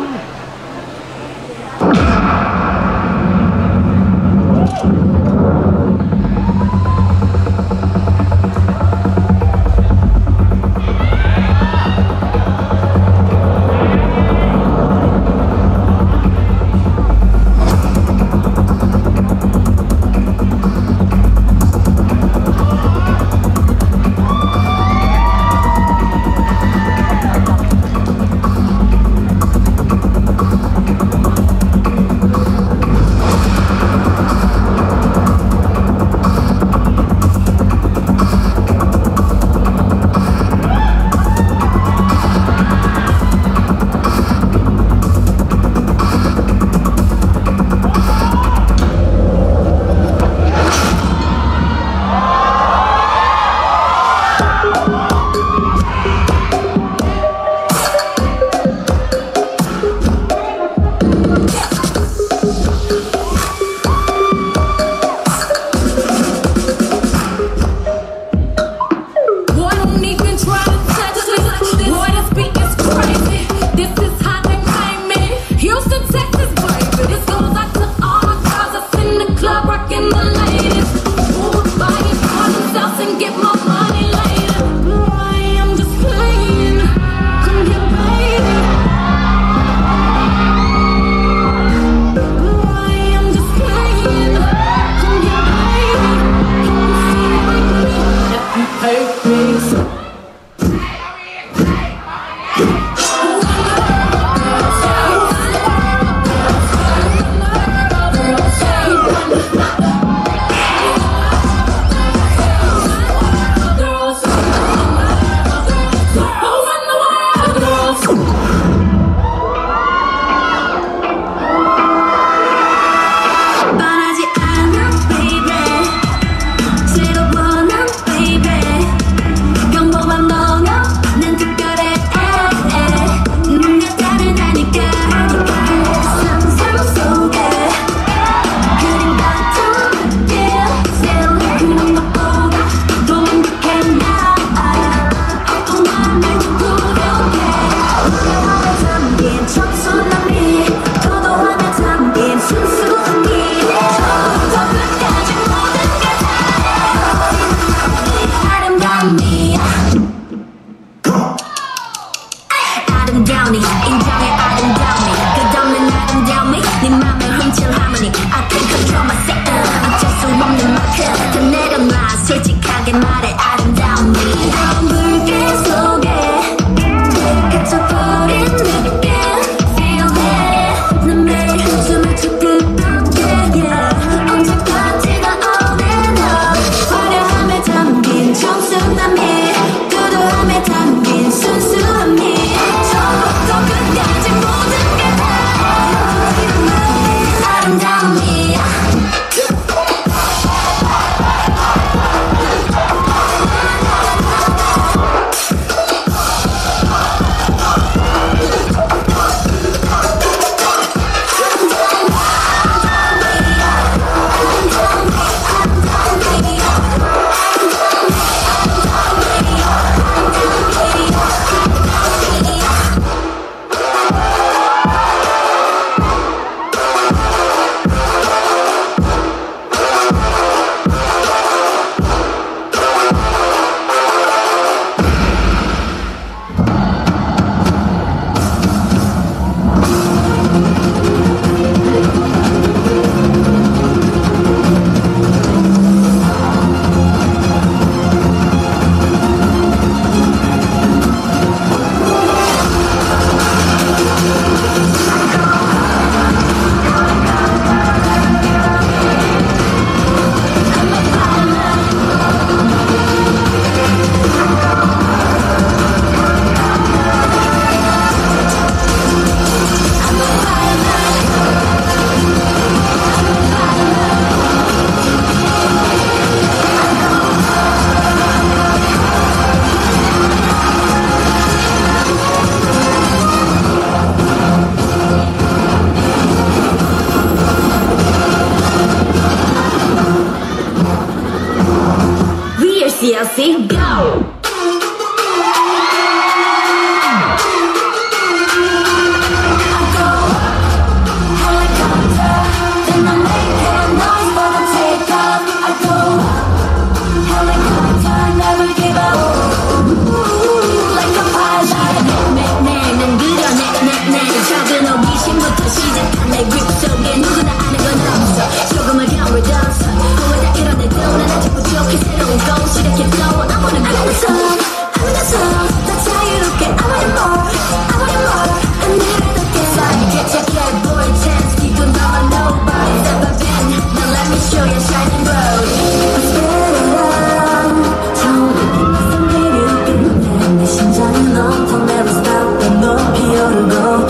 아 go.